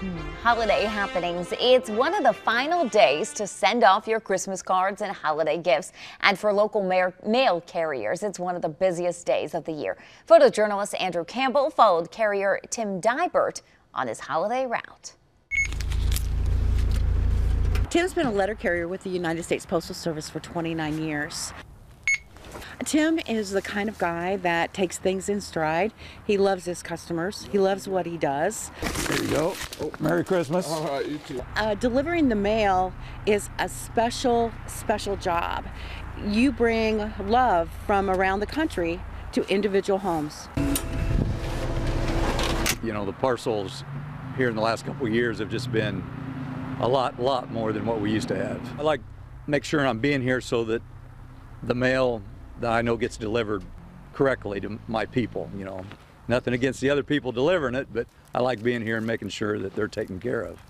Hmm, holiday happenings. It's one of the final days to send off your Christmas cards and holiday gifts. And for local mail, mail carriers, it's one of the busiest days of the year. Photojournalist Andrew Campbell followed carrier Tim Dybert on his holiday route. Tim's been a letter carrier with the United States Postal Service for 29 years. Tim is the kind of guy that takes things in stride. He loves his customers. He loves what he does. There you go. Oh, Merry Christmas. All right, you too. Uh, delivering the mail is a special, special job. You bring love from around the country to individual homes. You know, the parcels here in the last couple of years have just been a lot, lot more than what we used to have. I like make sure I'm being here so that the mail that I know gets delivered correctly to my people, you know. Nothing against the other people delivering it, but I like being here and making sure that they're taken care of.